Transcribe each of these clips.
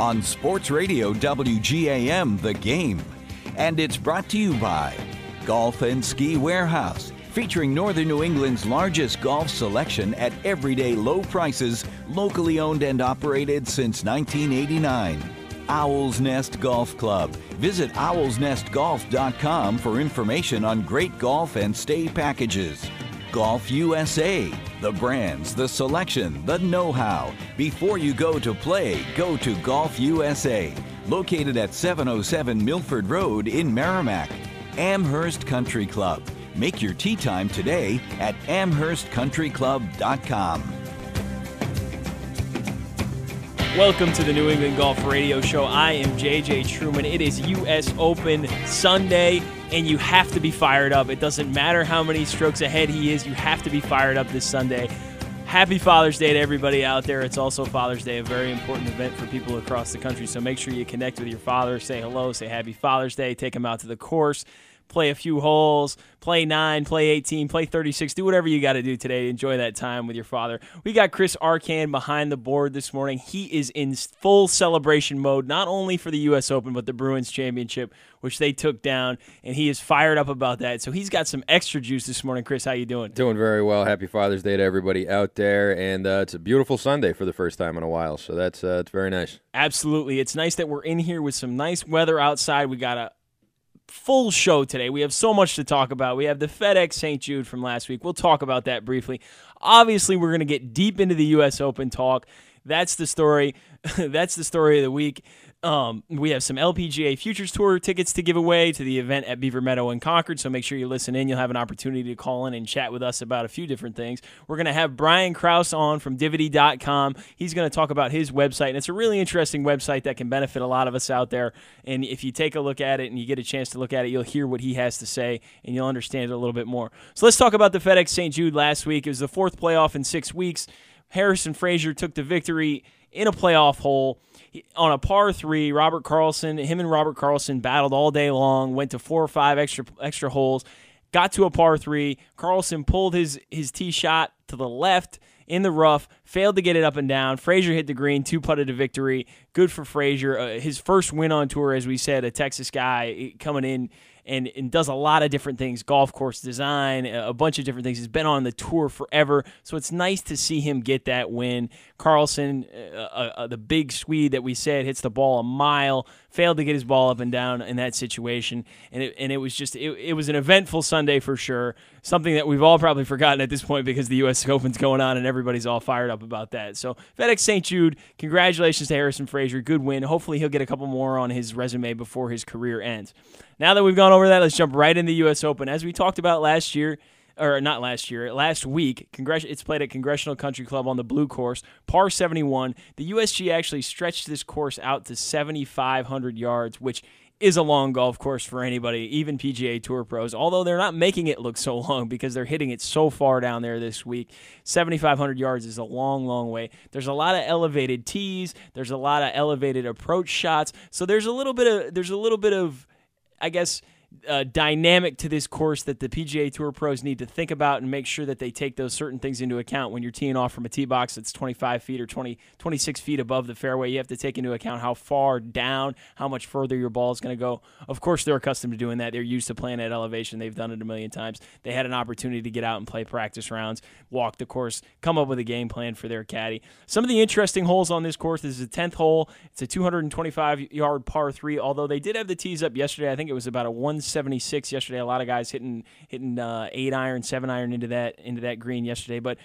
on Sports Radio WGAM The Game. And it's brought to you by Golf and Ski Warehouse, featuring Northern New England's largest golf selection at everyday low prices, locally owned and operated since 1989. Owl's Nest Golf Club. Visit owlsnestgolf.com for information on great golf and stay packages. Golf USA. The brands, the selection, the know how. Before you go to play, go to Golf USA. Located at 707 Milford Road in Merrimack. Amherst Country Club. Make your tee time today at amherstcountryclub.com. Welcome to the New England Golf Radio Show. I am JJ Truman. It is U.S. Open Sunday, and you have to be fired up. It doesn't matter how many strokes ahead he is, you have to be fired up this Sunday. Happy Father's Day to everybody out there. It's also Father's Day, a very important event for people across the country. So make sure you connect with your father, say hello, say Happy Father's Day, take him out to the course play a few holes, play nine, play 18, play 36, do whatever you got to do today. Enjoy that time with your father. We got Chris Arcan behind the board this morning. He is in full celebration mode, not only for the U.S. Open, but the Bruins Championship, which they took down, and he is fired up about that. So he's got some extra juice this morning. Chris, how you doing? Doing very well. Happy Father's Day to everybody out there, and uh, it's a beautiful Sunday for the first time in a while. So that's uh, it's very nice. Absolutely, it's nice that we're in here with some nice weather outside. We got a full show today. We have so much to talk about. We have the FedEx St. Jude from last week. We'll talk about that briefly. Obviously, we're going to get deep into the U.S. Open talk. That's the story. That's the story of the week. Um, we have some LPGA Futures Tour tickets to give away to the event at Beaver Meadow in Concord. So make sure you listen in. You'll have an opportunity to call in and chat with us about a few different things. We're going to have Brian Kraus on from Divity.com. He's going to talk about his website. And it's a really interesting website that can benefit a lot of us out there. And if you take a look at it and you get a chance to look at it, you'll hear what he has to say and you'll understand it a little bit more. So let's talk about the FedEx St. Jude last week. It was the fourth playoff in six weeks. Harrison Frazar took the victory in a playoff hole on a par three, Robert Karlsson, him and Robert Karlsson battled all day long, went to four or five extra extra holes, got to a par three. Karlsson pulled his his tee shot to the left in the rough, failed to get it up and down. Frazar hit the green, two putted to victory. Good for Frazar. Uh, his first win on tour, as we said, a Texas guy coming in and, and does a lot of different things golf course design, a bunch of different things. He's been on the tour forever. So it's nice to see him get that win. Karlsson, uh, uh, uh, the big Swede that we said, hits the ball a mile, failed to get his ball up and down in that situation. And it, and it was just, it, it was an eventful Sunday for sure. Something that we've all probably forgotten at this point because the U.S. Open's going on and everybody's all fired up about that. So FedEx St. Jude, congratulations to Harrison Frazar. Good win. Hopefully he'll get a couple more on his resume before his career ends. Now that we've gone over that, let's jump right into the U.S. Open. As we talked about last year, or not last year, last week, Congress, it's played at Congressional Country Club on the blue course, par 71. The USGA actually stretched this course out to 7,500 yards, which is a long golf course for anybody, even PGA Tour pros, although they're not making it look so long because they're hitting it so far down there this week. 7,500 yards is a long, long way. There's a lot of elevated tees, there's a lot of elevated approach shots. So there's a little bit of, there's a little bit of, I guess, uh, dynamic to this course that the PGA Tour pros need to think about and make sure that they take those certain things into account when you're teeing off from a tee box that's 25 feet or 20, 26 feet above the fairway. You have to take into account how far down, how much further your ball is going to go. Of course, they're accustomed to doing that. They're used to playing at elevation. They've done it a million times. They had an opportunity to get out and play practice rounds, walk the course, come up with a game plan for their caddy. Some of the interesting holes on this course this is the 10th hole. It's a 225 yard par three, although they did have the tees up yesterday. I think it was about a 176 yesterday. A lot of guys hitting hitting uh, eight iron, seven iron into that into that green yesterday, but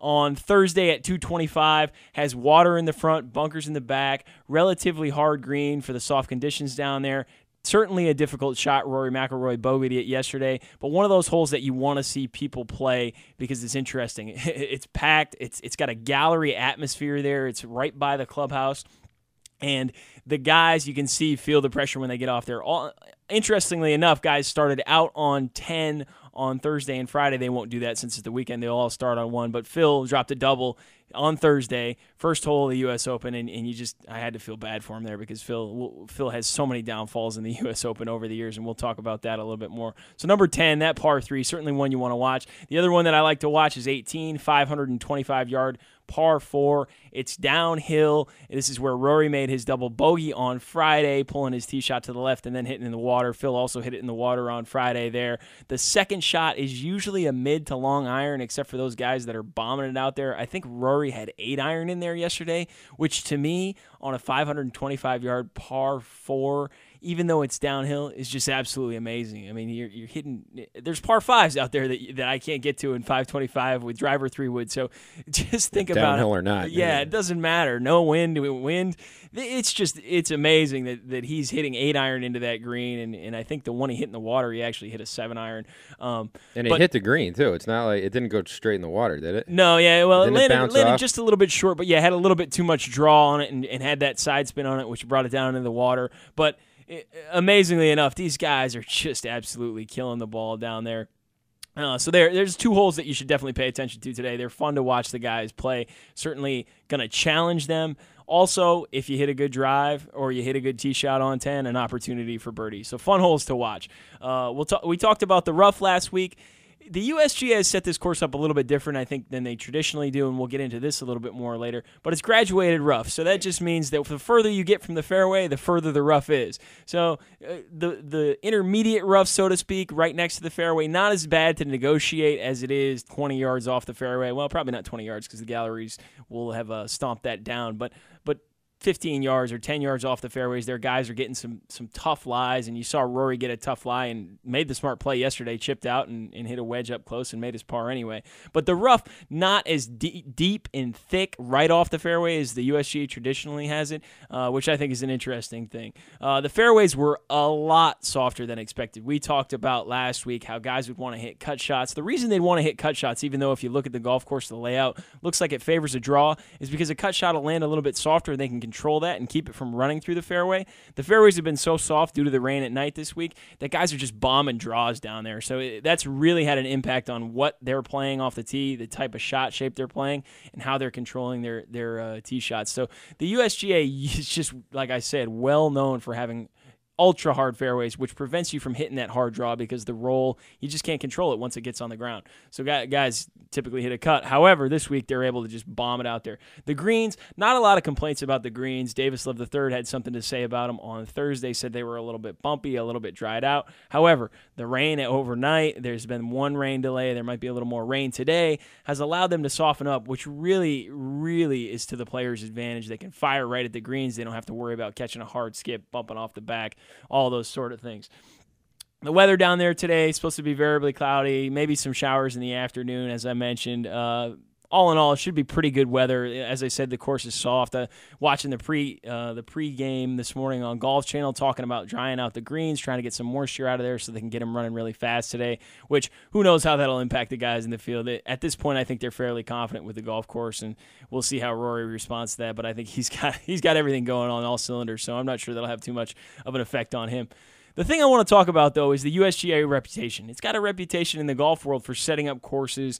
on Thursday at 225 has water in the front, bunkers in the back, relatively hard green for the soft conditions down there. Certainly a difficult shot. Rory McIlroy bogeyed it yesterday, but one of those holes that you want to see people play because it's interesting. It's packed. It's it's got a gallery atmosphere there. It's right by the clubhouse. And the guys you can see feel the pressure when they get off there. All, interestingly enough, guys started out on 10 on Thursday and Friday. They won't do that since it's the weekend. They'll all start on one. But Phil dropped a double on Thursday, first hole of the U.S. Open, and, and you just I had to feel bad for him there because Phil Phil has so many downfalls in the U.S. Open over the years, and we'll talk about that a little bit more. So number ten, that par three, certainly one you want to watch. The other one that I like to watch is 18, 525 yard par four. It's downhill. This is where Rory made his double bogey on Friday, pulling his tee shot to the left and then hitting in the water. Phil also hit it in the water on Friday there. The second shot is usually a mid to long iron, except for those guys that are bombing it out there. I think Rory had eight iron in there yesterday, which to me, on a 525 yard par four, even though it's downhill, is just absolutely amazing. I mean, you're, you're hitting. There's par fives out there that that I can't get to in 525 with driver three wood. So just think downhill about downhill or not. Yeah, yeah, it doesn't matter. No wind, wind. It's just it's amazing that, that he's hitting eight iron into that green, and, and I think the one he hit in the water, he actually hit a seven iron. Um, and it hit the green too. It's not like it didn't go straight in the water, did it? No, yeah. Well, didn't it landed, it landed just a little bit short, but yeah, had a little bit too much draw on it, and, and had that side spin on it, which brought it down into the water. But amazingly enough, these guys are just absolutely killing the ball down there. Uh, so there, there's two holes that you should definitely pay attention to today. They're fun to watch the guys play. Certainly going to challenge them. Also, if you hit a good drive or you hit a good tee shot on 10, an opportunity for birdie. So fun holes to watch. Uh, we'll we talked about the rough last week the USGA has set this course up a little bit different, I think, than they traditionally do, and we'll get into this a little bit more later. But it's graduated rough, so that just means that the further you get from the fairway, the further the rough is. So uh, the the intermediate rough, so to speak, right next to the fairway, not as bad to negotiate as it is 20 yards off the fairway. Well, probably not 20 yards because the galleries will have uh, stomped that down, but but 15 yards or 10 yards off the fairways there guys are getting some some tough lies and you saw rory get a tough lie and made the smart play yesterday chipped out and, and hit a wedge up close and made his par anyway. But the rough not as de- deep and thick right off the fairway as the usga traditionally has it uh, which i think is an interesting thing. Uh, the fairways were a lot softer than expected. We talked about last week how guys would want to hit cut shots. The reason they'd want to hit cut shots even though if you look at the golf course the layout looks like it favors a draw is because a cut shot will land a little bit softer and they can control that and keep it from running through the fairway. The fairways have been so soft due to the rain at night this week that guys are just bombing draws down there. So it, that's really had an impact on what they're playing off the tee, the type of shot shape they're playing, and how they're controlling their their uh, tee shots. So the USGA is just like I said, well known for having ultra hard fairways, which prevents you from hitting that hard draw because the roll, you just can't control it once it gets on the ground. So guys typically hit a cut. However, this week they're able to just bomb it out there. The greens, not a lot of complaints about the greens. Davis Love III had something to say about them on Thursday, said they were a little bit bumpy, a little bit dried out. However, the rain overnight, there's been one rain delay, there might be a little more rain today, has allowed them to soften up, which really, really is to the players' advantage. They can fire right at the greens. They don't have to worry about catching a hard skip, bumping off the back all those sort of things. The weather down there today is supposed to be variably cloudy, maybe some showers in the afternoon, as I mentioned. Uh, all in all, it should be pretty good weather. As I said, the course is soft. Uh, watching the pre uh, the pre game this morning on Golf Channel, talking about drying out the greens, trying to get some moisture out of there so they can get them running really fast today. Which who knows how that'll impact the guys in the field. At this point, I think they're fairly confident with the golf course, and we'll see how Rory responds to that. But I think he's got he's got everything going on all cylinders, so I'm not sure that'll have too much of an effect on him. The thing I want to talk about, though, is the USGA reputation. It's got a reputation in the golf world for setting up courses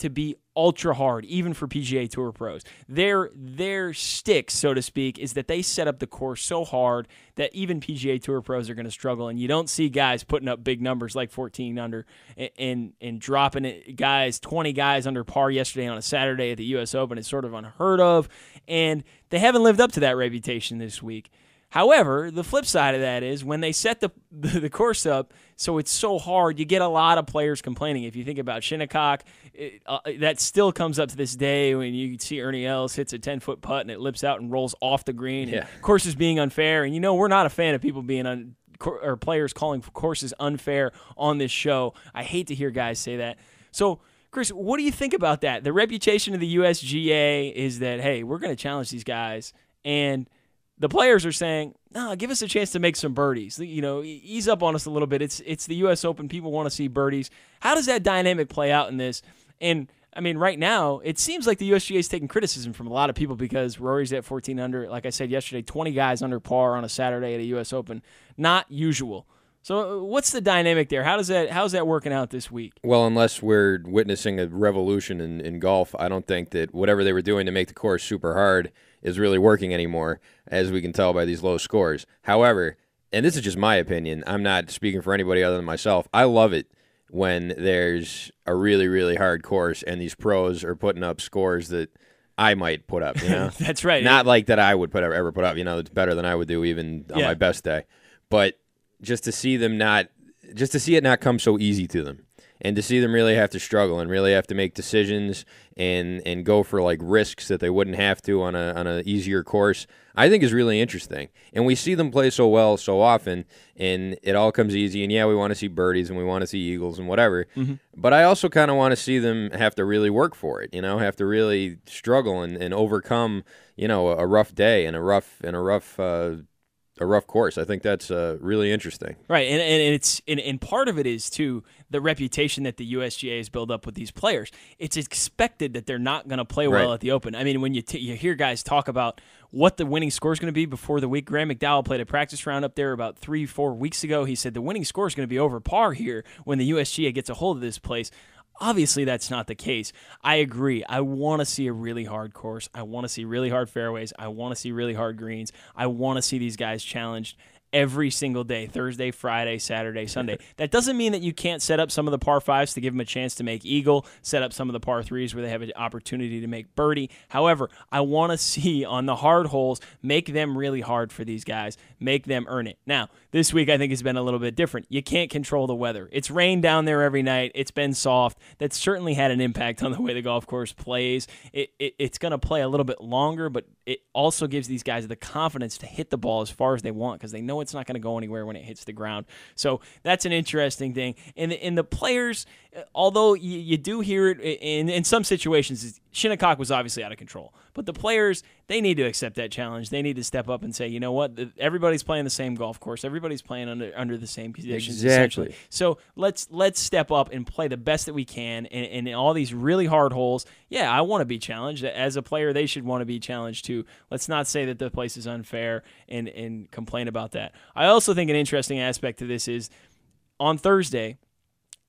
to be ultra hard, even for PGA Tour pros. Their their stick, so to speak, is that they set up the course so hard that even PGA Tour pros are going to struggle, and you don't see guys putting up big numbers like 14 under and and, and dropping it. Guys, 20 guys under par yesterday on a Saturday at the U.S. Open is sort of unheard of, and they haven't lived up to that reputation this week. However, the flip side of that is when they set the, the, the course up so it's so hard, you get a lot of players complaining. If you think about Shinnecock, it, uh, that still comes up to this day when you see Ernie Els hits a 10 foot putt and it lips out and rolls off the green. Yeah. courses being unfair. And you know, we're not a fan of people being un, or players calling courses unfair on this show. I hate to hear guys say that. So, Chris, what do you think about that? The reputation of the USGA is that, hey, we're going to challenge these guys. And – the players are saying, "No, give us a chance to make some birdies. You know, ease up on us a little bit. It's it's the U.S. Open. People want to see birdies. How does that dynamic play out in this? And I mean, right now it seems like the USGA is taking criticism from a lot of people because Rory's at 14 under. Like I said yesterday, 20 guys under par on a Saturday at a U.S. Open. Not usual. So, uh, what's the dynamic there? How does that how's that working out this week? Well, unless we're witnessing a revolution in, in golf, I don't think that whatever they were doing to make the course super hard is really working anymore, as we can tell by these low scores. However, and this is just my opinion, I'm not speaking for anybody other than myself. I love it when there's a really, really hard course and these pros are putting up scores that I might put up. You know, That's right. not like that I would put up, ever put up. You know, it's better than I would do even on Yeah. my best day. But just to see them not, just to see it not come so easy to them, and to see them really have to struggle and really have to make decisions and and go for like risks that they wouldn't have to on a on an easier course, I think is really interesting. And we see them play so well so often, and it all comes easy. And yeah, we want to see birdies and we want to see eagles and whatever. But I also kind of want to see them have to really work for it. You know, have to really struggle and, and overcome. You know, a, a rough day and a rough and a rough. Uh, a rough course. I think that's uh, really interesting. Right, and, and it's and, and part of it is too the reputation that the USGA has built up with these players. It's expected that they're not going to play well Right. at the Open. I mean, when you t- you hear guys talk about what the winning score is going to be before the week, Graham McDowell played a practice round up there about three four weeks ago. He said the winning score is going to be over par here when the USGA gets a hold of this place. Obviously, that's not the case. I agree. I want to see a really hard course. I want to see really hard fairways. I want to see really hard greens. I want to see these guys challenged every single day Thursday, Friday, Saturday, Sunday. that doesn't mean that you can't set up some of the par fives to give them a chance to make eagle, set up some of the par threes where they have an opportunity to make birdie. However, I want to see on the hard holes, make them really hard for these guys, make them earn it. Now, this week I think has been a little bit different. You can't control the weather. It's rained down there every night. It's been soft. That's certainly had an impact on the way the golf course plays. It, it, it's going to play a little bit longer, but it also gives these guys the confidence to hit the ball as far as they want because they know it's not going to go anywhere when it hits the ground. So that's an interesting thing. And the, the players, although you, you do hear it in, in some situations, Shinnecock was obviously out of control. But the players, they need to accept that challenge. They need to step up and say, you know what, everybody's playing the same golf course. Everybody's playing under under the same conditions. Exactly. So let's let's step up and play the best that we can. And, and in all these really hard holes, yeah, I want to be challenged. As a player, they should want to be challenged too. Let's not say that the place is unfair and and complain about that. I also think an interesting aspect to this is on Thursday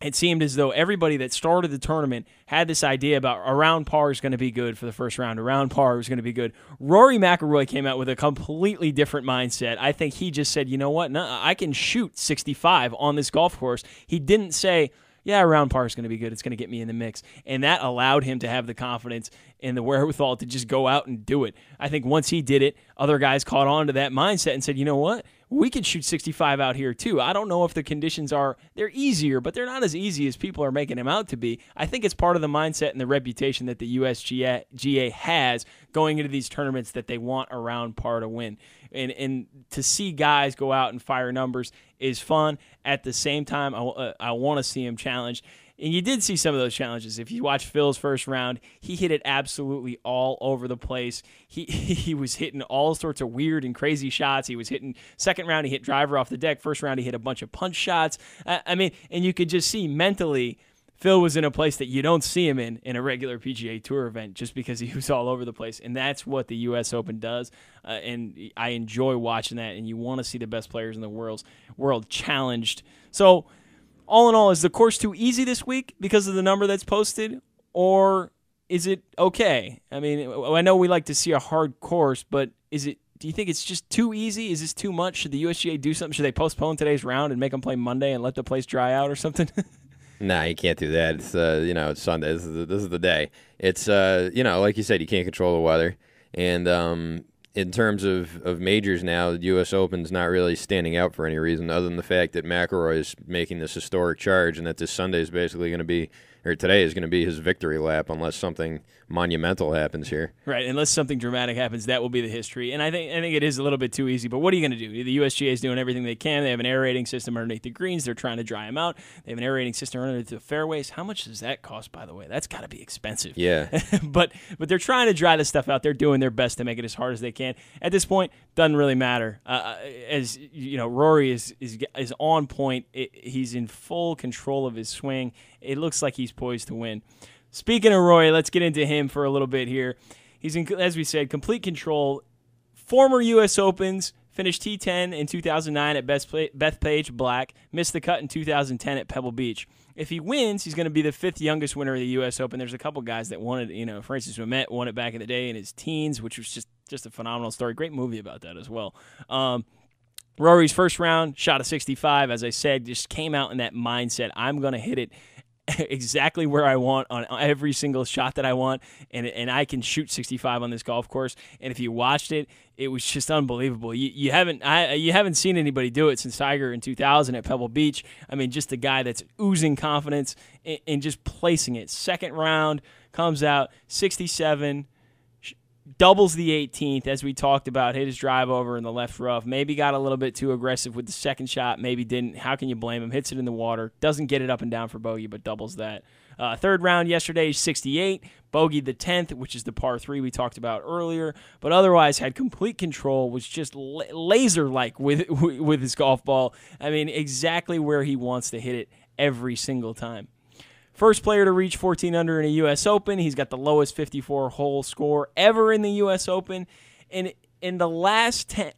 it seemed as though everybody that started the tournament had this idea about around par is going to be good for the first round. Around par was going to be good. Rory McIlroy came out with a completely different mindset. I think he just said, you know what, no, I can shoot 65 on this golf course. He didn't say, yeah, around par is going to be good. It's going to get me in the mix. And that allowed him to have the confidence and the wherewithal to just go out and do it. I think once he did it, other guys caught on to that mindset and said, you know what? We could shoot 65 out here too. I don't know if the conditions are they're easier, but they're not as easy as people are making them out to be. I think it's part of the mindset and the reputation that the USGA GA has going into these tournaments that they want around par to win. And and to see guys go out and fire numbers is fun. At the same time, I, uh, I want to see him challenged. And you did see some of those challenges. If you watch Phil's first round, he hit it absolutely all over the place. He he was hitting all sorts of weird and crazy shots. He was hitting second round, he hit driver off the deck. First round, he hit a bunch of punch shots. I, I mean, and you could just see mentally. Phil was in a place that you don't see him in in a regular PGA Tour event just because he was all over the place, and that's what the U.S. Open does. Uh, and I enjoy watching that. And you want to see the best players in the world world challenged. So all in all, is the course too easy this week because of the number that's posted, or is it okay? I mean, I know we like to see a hard course, but is it? Do you think it's just too easy? Is this too much? Should the USGA do something? Should they postpone today's round and make them play Monday and let the place dry out or something? Nah, you can't do that. It's uh, you know, it's Sunday. This is the, this is the day. It's uh, you know, like you said, you can't control the weather, and um, in terms of, of majors now, the U.S. Open's not really standing out for any reason other than the fact that McIlroy is making this historic charge, and that this Sunday is basically going to be, or today is going to be his victory lap, unless something monumental happens here. Right, unless something dramatic happens, that will be the history. And I think I think it is a little bit too easy. But what are you going to do? The USGA is doing everything they can. They have an aerating system underneath the greens. They're trying to dry them out. They have an aerating system underneath the fairways. How much does that cost, by the way? That's got to be expensive. Yeah, but but they're trying to dry this stuff out. They're doing their best to make it as hard as they can. At this point, doesn't really matter. Uh, as you know, Rory is is is on point. It, he's in full control of his swing. It looks like he's poised to win. Speaking of Rory, let's get into him for a little bit here. He's in, as we said, complete control. Former U.S. Opens finished T10 in 2009 at Bethpage Black. Missed the cut in 2010 at Pebble Beach. If he wins, he's going to be the fifth youngest winner of the U.S. Open. There's a couple guys that won it. You know, Francis Ouimet won it back in the day in his teens, which was just just a phenomenal story. Great movie about that as well. Um, Rory's first round shot a 65, as I said, just came out in that mindset. I'm going to hit it exactly where I want on every single shot that I want, and and I can shoot 65 on this golf course. And if you watched it, it was just unbelievable. You, you haven't I, you haven't seen anybody do it since Tiger in 2000 at Pebble Beach. I mean, just a guy that's oozing confidence and, and just placing it. Second round comes out 67 doubles the 18th, as we talked about, hit his drive over in the left rough. Maybe got a little bit too aggressive with the second shot, maybe didn't. How can you blame him? Hits it in the water, doesn't get it up and down for bogey, but doubles that. Uh, third round yesterday, 68, Bogey the 10th, which is the par three we talked about earlier, but otherwise had complete control, was just laser like with, with his golf ball. I mean, exactly where he wants to hit it every single time. First player to reach 14 under in a U.S. Open. He's got the lowest 54 hole score ever in the U.S. Open. And in the last 10,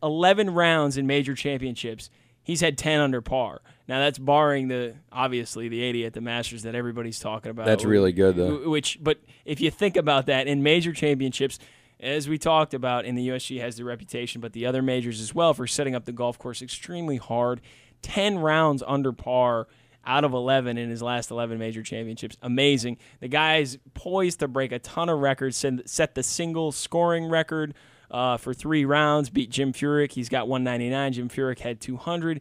11 rounds in major championships, he's had 10 under par. Now that's barring the obviously the 80 at the Masters that everybody's talking about. That's really good though. Which, but if you think about that in major championships, as we talked about, in the USGA has the reputation, but the other majors as well for setting up the golf course extremely hard. 10 rounds under par out of 11 in his last 11 major championships. Amazing. The guy's poised to break a ton of records, set the single scoring record uh, for three rounds, beat Jim Furyk. He's got 199. Jim Furyk had 200.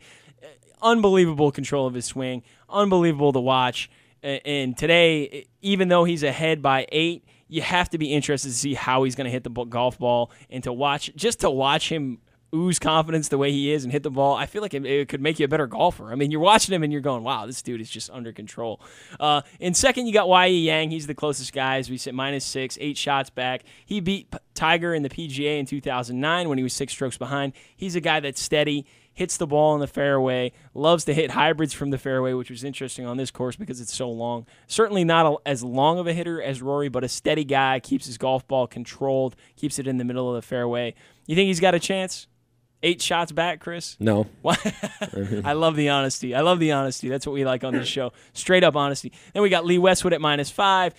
Unbelievable control of his swing. Unbelievable to watch. And today, even though he's ahead by eight, you have to be interested to see how he's going to hit the golf ball and to watch, just to watch him ooze confidence the way he is and hit the ball, I feel like it, it, could make you a better golfer. I mean, you're watching him and you're going, wow, this dude is just under control. Uh, in second, you got Y.E. Yang. He's the closest guy, as we said, minus six, eight shots back. He beat Tiger in the PGA in 2009 when he was six strokes behind. He's a guy that's steady hits the ball in the fairway, loves to hit hybrids from the fairway, which was interesting on this course because it's so long. Certainly not a, as long of a hitter as Rory, but a steady guy, keeps his golf ball controlled, keeps it in the middle of the fairway. You think he's got a chance? Eight shots back, Chris? No. I love the honesty. I love the honesty. That's what we like on this show. Straight up honesty. Then we got Lee Westwood at minus five.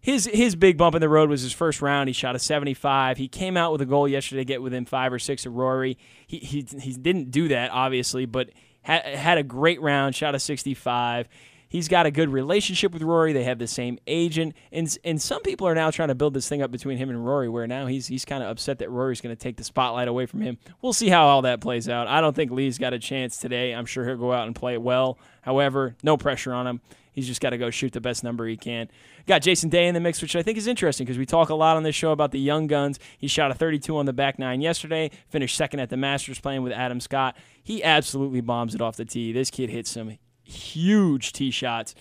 His his big bump in the road was his first round. He shot a 75. He came out with a goal yesterday to get within five or six of Rory. He he, he didn't do that obviously, but had, had a great round. Shot a 65. He's got a good relationship with Rory. They have the same agent, and and some people are now trying to build this thing up between him and Rory, where now he's he's kind of upset that Rory's going to take the spotlight away from him. We'll see how all that plays out. I don't think Lee's got a chance today. I'm sure he'll go out and play well. However, no pressure on him. He's just got to go shoot the best number he can. Got Jason Day in the mix, which I think is interesting because we talk a lot on this show about the young guns. He shot a 32 on the back nine yesterday, finished second at the Masters playing with Adam Scott. He absolutely bombs it off the tee. This kid hits some huge tee shots.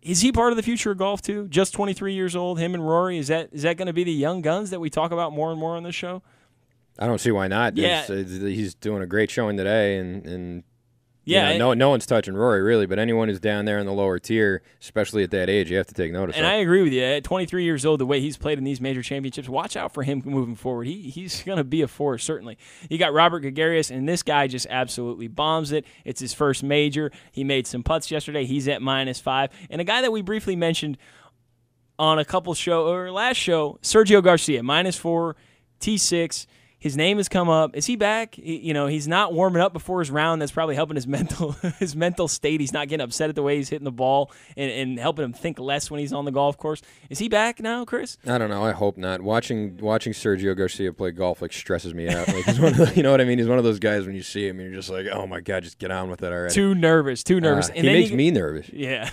Is he part of the future of golf too? Just 23 years old, him and Rory. Is that is that going to be the young guns that we talk about more and more on this show? I don't see why not. Yeah. It's, it's, uh, he's doing a great showing today, and and yeah, you know, no, no one's touching Rory really, but anyone who's down there in the lower tier, especially at that age, you have to take notice. And of. I agree with you. At 23 years old, the way he's played in these major championships, watch out for him moving forward. He he's going to be a force certainly. You got Robert Garrigus, and this guy just absolutely bombs it. It's his first major. He made some putts yesterday. He's at minus five, and a guy that we briefly mentioned on a couple show or last show, Sergio Garcia, minus four, T six. His name has come up. Is he back? He, you know, he's not warming up before his round. That's probably helping his mental his mental state. He's not getting upset at the way he's hitting the ball and, and helping him think less when he's on the golf course. Is he back now, Chris? I don't know. I hope not. Watching watching Sergio Garcia play golf like stresses me out. Like he's one of the, you know what I mean? He's one of those guys when you see him, you're just like, oh my god, just get on with it already. Too nervous. Too nervous. Uh, and he makes you, me nervous. Yeah,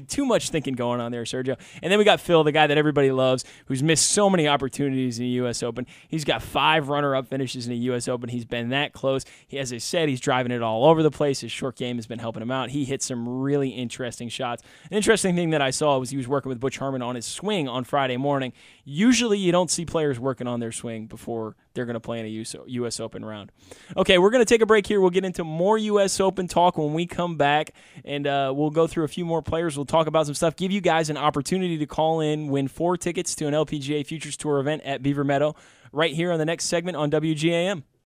too much thinking going on there, Sergio. And then we got Phil, the guy that everybody loves, who's missed so many opportunities in the U.S. Open. He's got five runner-up finishes in the U.S. Open. He's been that close. He, as I said, he's driving it all over the place. His short game has been helping him out. He hit some really interesting shots. An interesting thing that I saw was he was working with Butch Harmon on his swing on Friday morning. Usually, you don't see players working on their swing before they're going to play in a U.S. Open round. Okay, we're going to take a break here. We'll get into more U.S. Open talk when we come back, and uh, we'll go through a few more players. We'll talk about some stuff, give you guys an opportunity to call in, win four tickets to an LPGA Futures Tour event at Beaver Meadow right here on the next segment on WGAM.